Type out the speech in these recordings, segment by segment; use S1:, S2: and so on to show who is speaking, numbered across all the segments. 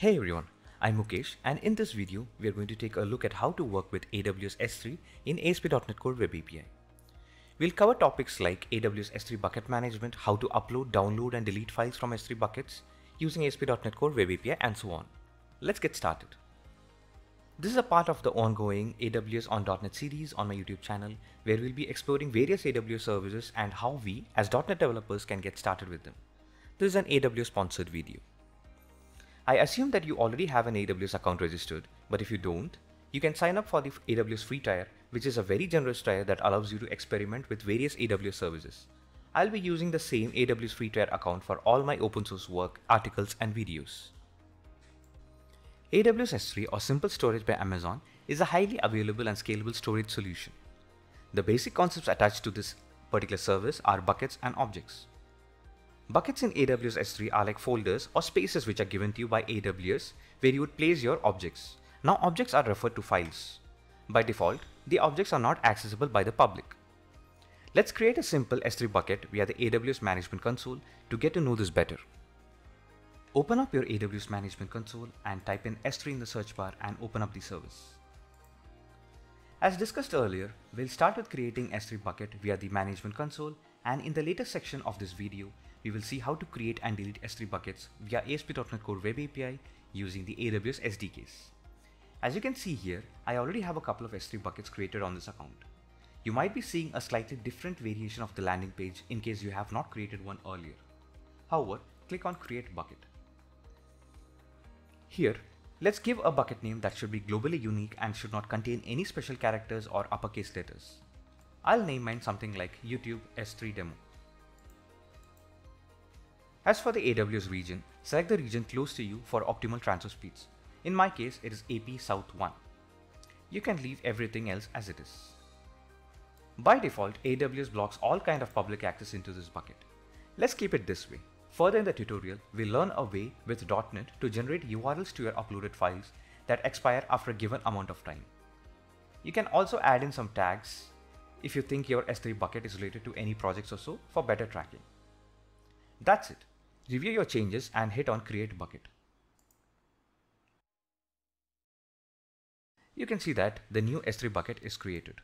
S1: Hey everyone, I'm Mukesh and in this video we are going to take a look at how to work with AWS S3 in ASP.NET Core Web API. We'll cover topics like AWS S3 bucket management, how to upload, download and delete files from S3 buckets using ASP.NET Core Web API and so on. Let's get started. This is a part of the ongoing AWS on .NET series on my YouTube channel where we'll be exploring various AWS services and how we as .NET developers can get started with them. This is an AWS sponsored video. I assume that you already have an AWS account registered, but if you don't, you can sign up for the AWS free tier, which is a very generous tier that allows you to experiment with various AWS services. I'll be using the same AWS free tier account for all my open source work, articles, and videos. AWS S3 or Simple Storage by Amazon is a highly available and scalable storage solution. The basic concepts attached to this particular service are buckets and objects. Buckets in AWS S3 are like folders or spaces which are given to you by AWS where you would place your objects. Now objects are referred to files. By default, the objects are not accessible by the public. Let's create a simple S3 bucket via the AWS Management Console to get to know this better. Open up your AWS Management Console and type in S3 in the search bar and open up the service. As discussed earlier, we'll start with creating S3 bucket via the Management Console and in the later section of this video, we will see how to create and delete S3 buckets via ASP.NET Core Web API using the AWS SDKs. As you can see here, I already have a couple of S3 buckets created on this account. You might be seeing a slightly different variation of the landing page in case you have not created one earlier. However, click on Create Bucket. Here, let's give a bucket name that should be globally unique and should not contain any special characters or uppercase letters. I'll name mine something like YouTube S3 Demo. As for the AWS region, select the region close to you for optimal transfer speeds. In my case, it is AP South 1. You can leave everything else as it is. By default, AWS blocks all kind of public access into this bucket. Let's keep it this way. Further in the tutorial, we'll learn a way with .NET to generate URLs to your uploaded files that expire after a given amount of time. You can also add in some tags if you think your S3 bucket is related to any projects or so for better tracking. That's it. Review your changes and hit on create bucket. You can see that the new S3 bucket is created.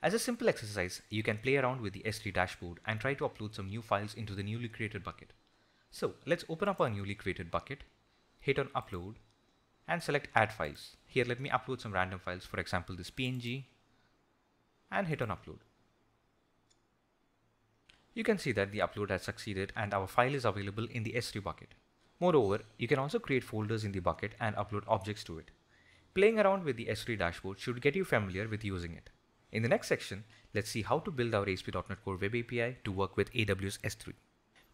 S1: As a simple exercise, you can play around with the S3 dashboard and try to upload some new files into the newly created bucket. So let's open up our newly created bucket, hit on upload and select add files. Here let me upload some random files, for example this PNG and hit on upload. You can see that the upload has succeeded and our file is available in the S3 bucket. Moreover, you can also create folders in the bucket and upload objects to it. Playing around with the S3 dashboard should get you familiar with using it. In the next section, let's see how to build our ASP.NET Core Web API to work with AWS S3.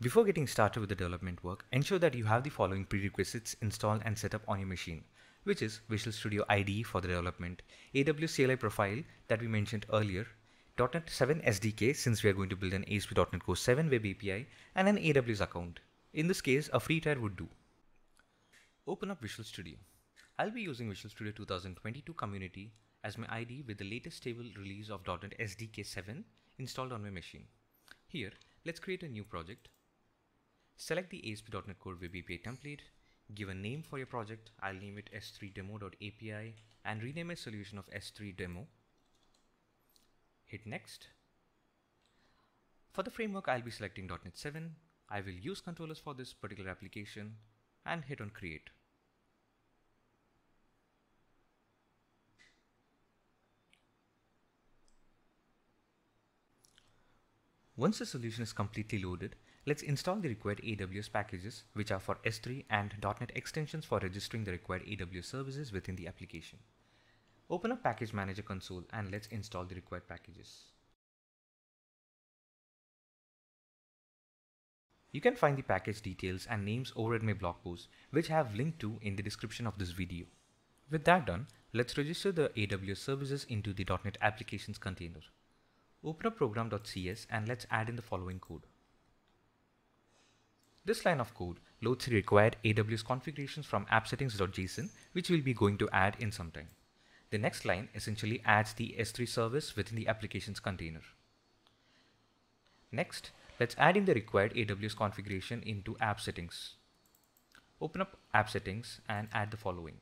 S1: Before getting started with the development work, ensure that you have the following prerequisites installed and set up on your machine, which is Visual Studio IDE for the development, AWS CLI profile that we mentioned earlier, .NET 7 SDK since we are going to build an ASP.NET Core 7 Web API, and an AWS account. In this case, a free tier would do. Open up Visual Studio. I'll be using Visual Studio 2022 Community as my IDE with the latest stable release of .NET SDK 7 installed on my machine. Here, let's create a new project. Select the ASP.NET Core Web API template, give a name for your project, I'll name it s3demo.api and rename my solution of s3demo. Hit next. For the framework, I'll be selecting .NET 7. I will use controllers for this particular application and hit on create. Once the solution is completely loaded, let's install the required AWS packages, which are for S3 and .NET extensions for registering the required AWS services within the application. Open up Package Manager console and let's install the required packages. You can find the package details and names over at my blog post, which I have linked to in the description of this video. With that done, let's register the AWS services into the .NET Applications container. Open up program.cs and let's add in the following code. This line of code loads the required AWS configurations from appsettings.json, which we'll be going to add in some time. The next line essentially adds the S3 service within the applications container. Next, let's add in the required AWS configuration into app settings. Open up app settings and add the following.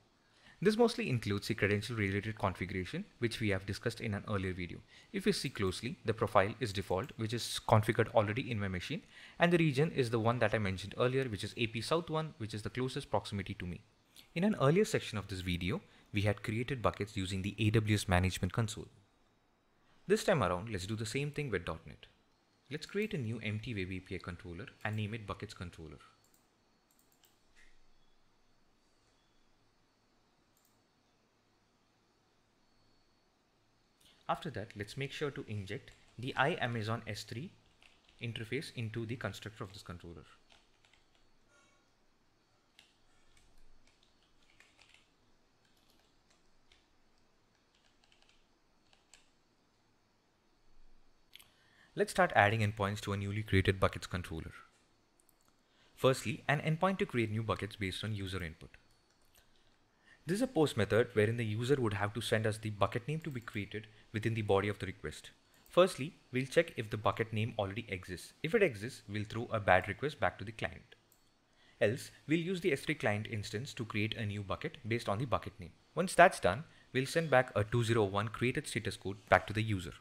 S1: This mostly includes the credential related configuration, which we have discussed in an earlier video. If you see closely, the profile is default, which is configured already in my machine, and the region is the one that I mentioned earlier, which is AP South 1, which is the closest proximity to me. In an earlier section of this video, we had created buckets using the AWS Management Console. This time around, let's do the same thing with .NET. Let's create a new empty Web API controller and name it Buckets Controller. After that, let's make sure to inject the IAmazonS3 interface into the constructor of this controller. Let's start adding endpoints to a newly created buckets controller. Firstly, an endpoint to create new buckets based on user input. This is a post method wherein the user would have to send us the bucket name to be created within the body of the request. Firstly, we'll check if the bucket name already exists. If it exists, we'll throw a bad request back to the client. Else, we'll use the S3 client instance to create a new bucket based on the bucket name. Once that's done, we'll send back a 201 created status code back to the user.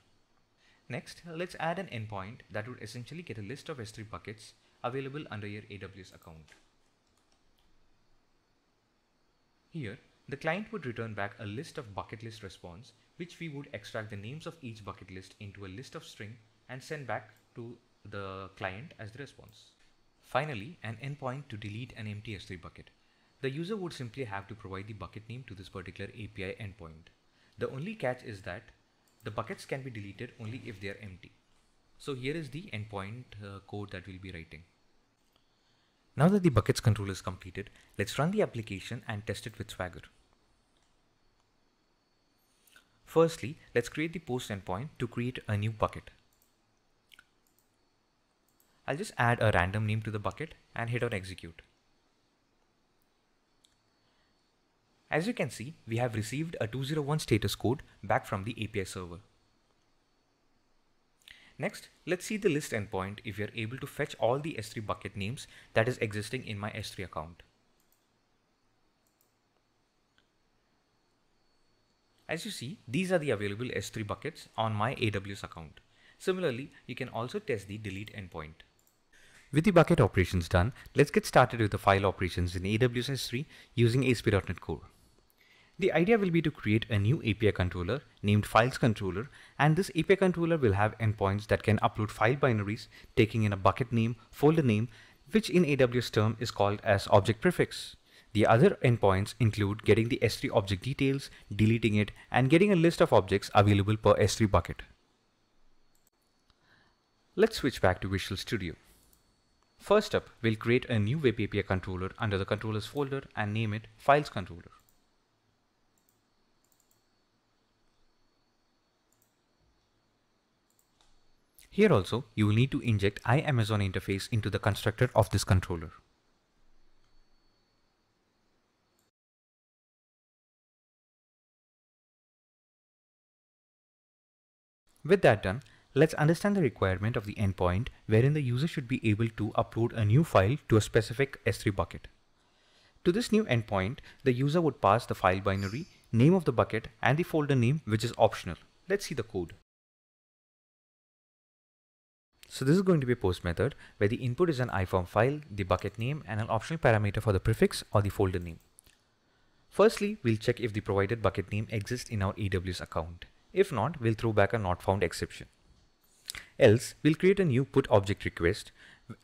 S1: Next, let's add an endpoint that would essentially get a list of S3 buckets available under your AWS account. Here, the client would return back a list of bucket list response, which we would extract the names of each bucket list into a list of string and send back to the client as the response. Finally, an endpoint to delete an empty S3 bucket. The user would simply have to provide the bucket name to this particular API endpoint. The only catch is that the buckets can be deleted only if they are empty. So here is the endpoint uh, code that we'll be writing. Now that the buckets control is completed, let's run the application and test it with Swagger. Firstly, let's create the post endpoint to create a new bucket. I'll just add a random name to the bucket and hit on execute. As you can see, we have received a 201 status code back from the API server. Next, let's see the list endpoint if we are able to fetch all the S3 bucket names that is existing in my S3 account. As you see, these are the available S3 buckets on my AWS account. Similarly, you can also test the delete endpoint. With the bucket operations done, let's get started with the file operations in AWS S3 using ASP.NET Core. The idea will be to create a new API controller named Files Controller, and this API controller will have endpoints that can upload file binaries taking in a bucket name, folder name, which in AWS term is called as object prefix. The other endpoints include getting the S3 object details, deleting it, and getting a list of objects available per S3 bucket. Let's switch back to Visual Studio. First up, we'll create a new Web API controller under the controllers folder and name it Files Controller. Here also, you will need to inject iAmazon interface into the constructor of this controller. With that done, let's understand the requirement of the endpoint wherein the user should be able to upload a new file to a specific S3 bucket. To this new endpoint, the user would pass the file binary, name of the bucket, and the folder name, which is optional. Let's see the code. So this is going to be a post method where the input is an IFormFile, the bucket name, and an optional parameter for the prefix or the folder name. Firstly, we'll check if the provided bucket name exists in our AWS account. If not, we'll throw back a not found exception. Else, we'll create a new put object request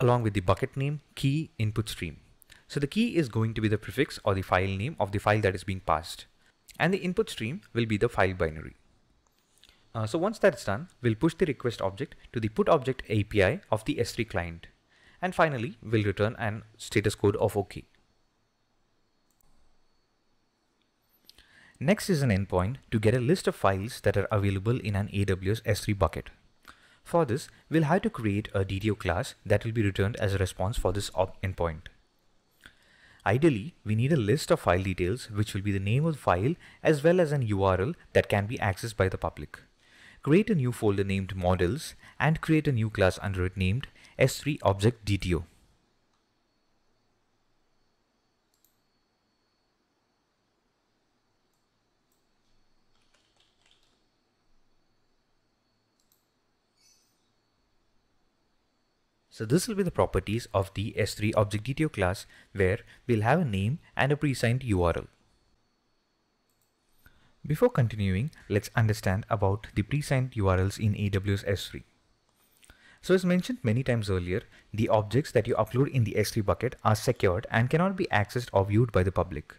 S1: along with the bucket name, key, input stream. So the key is going to be the prefix or the file name of the file that is being passed. And the input stream will be the file binary. Uh, so once that's done, we'll push the request object to the put object API of the S3 client. And finally, we'll return an status code of OK. Next is an endpoint to get a list of files that are available in an AWS S3 bucket. For this, we'll have to create a DTO class that will be returned as a response for this endpoint. Ideally, we need a list of file details which will be the name of the file as well as an URL that can be accessed by the public. Create a new folder named models and create a new class under it named S3 object DTO. So this will be the properties of the S3 object DTO class where we'll have a name and a pre-signed URL. Before continuing, let's understand about the pre-signed URLs in AWS S3. So as mentioned many times earlier, the objects that you upload in the S3 bucket are secured and cannot be accessed or viewed by the public.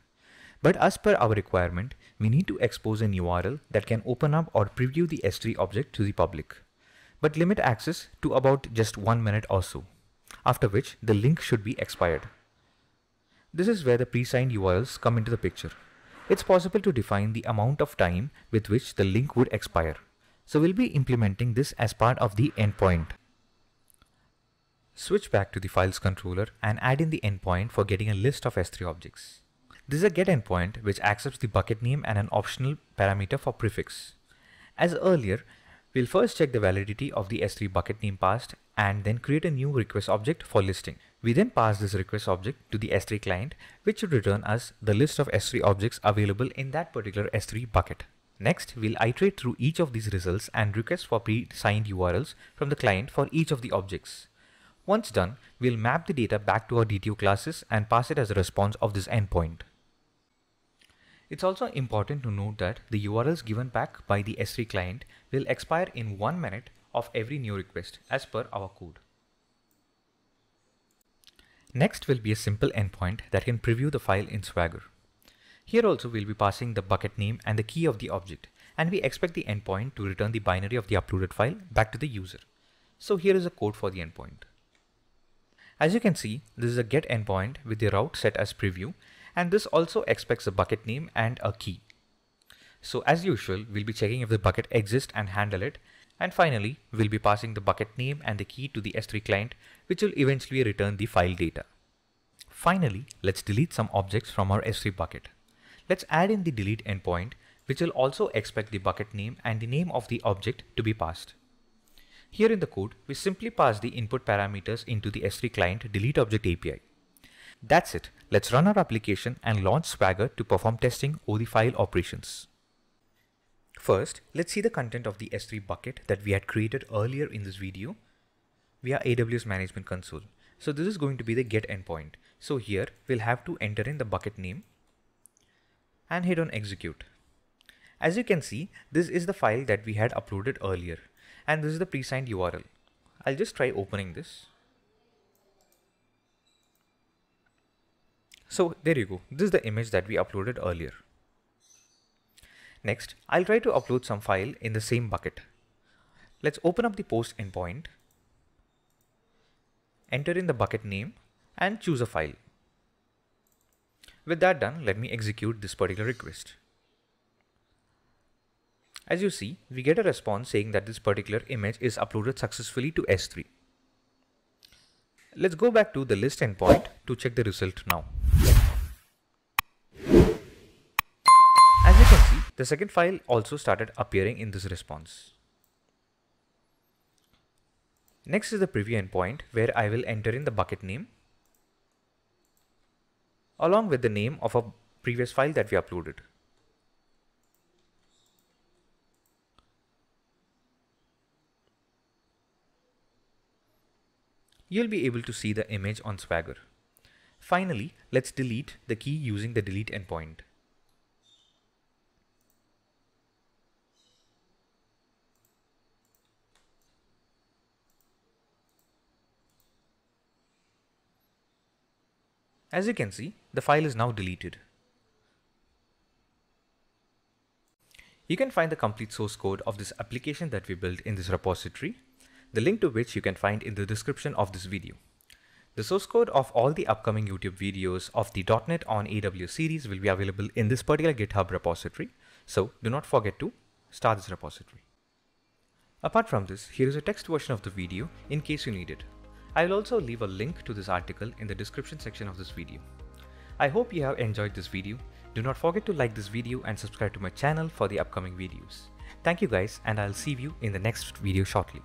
S1: But as per our requirement, we need to expose an URL that can open up or preview the S3 object to the public but limit access to about just one minute or so, after which the link should be expired. This is where the pre-signed URLs come into the picture. It's possible to define the amount of time with which the link would expire. So we'll be implementing this as part of the endpoint. Switch back to the files controller and add in the endpoint for getting a list of S3 objects. This is a get endpoint which accepts the bucket name and an optional parameter for prefix. As earlier, We'll first check the validity of the S3 bucket name passed and then create a new request object for listing. We then pass this request object to the S3 client, which should return us the list of S3 objects available in that particular S3 bucket. Next, we'll iterate through each of these results and request for pre-signed URLs from the client for each of the objects. Once done, we'll map the data back to our DTO classes and pass it as a response of this endpoint. It's also important to note that the URLs given back by the S3 client will expire in one minute of every new request as per our code. Next will be a simple endpoint that can preview the file in Swagger. Here also we'll be passing the bucket name and the key of the object and we expect the endpoint to return the binary of the uploaded file back to the user. So here is a code for the endpoint. As you can see, this is a get endpoint with the route set as preview and this also expects a bucket name and a key. So as usual, we'll be checking if the bucket exists and handle it. And finally, we'll be passing the bucket name and the key to the S3 client, which will eventually return the file data. Finally, let's delete some objects from our S3 bucket. Let's add in the delete endpoint, which will also expect the bucket name and the name of the object to be passed. Here in the code, we simply pass the input parameters into the S3 client delete object API. That's it. Let's run our application and launch Swagger to perform testing over the file operations. First, let's see the content of the S3 bucket that we had created earlier in this video via AWS Management Console. So this is going to be the get endpoint. So here we'll have to enter in the bucket name and hit on execute. As you can see, this is the file that we had uploaded earlier and this is the pre-signed URL. I'll just try opening this. So there you go. This is the image that we uploaded earlier. Next, I'll try to upload some file in the same bucket. Let's open up the post endpoint, enter in the bucket name and choose a file. With that done, let me execute this particular request. As you see, we get a response saying that this particular image is uploaded successfully to S3. Let's go back to the list endpoint to check the result now. The second file also started appearing in this response. Next is the preview endpoint where I will enter in the bucket name along with the name of a previous file that we uploaded. you'll be able to see the image on Swagger. Finally, let's delete the key using the delete endpoint. As you can see, the file is now deleted. You can find the complete source code of this application that we built in this repository the link to which you can find in the description of this video. The source code of all the upcoming YouTube videos of the .NET on AWS series will be available in this particular GitHub repository, so do not forget to start this repository. Apart from this, here is a text version of the video in case you need it. I will also leave a link to this article in the description section of this video. I hope you have enjoyed this video. Do not forget to like this video and subscribe to my channel for the upcoming videos. Thank you guys and I'll see you in the next video shortly.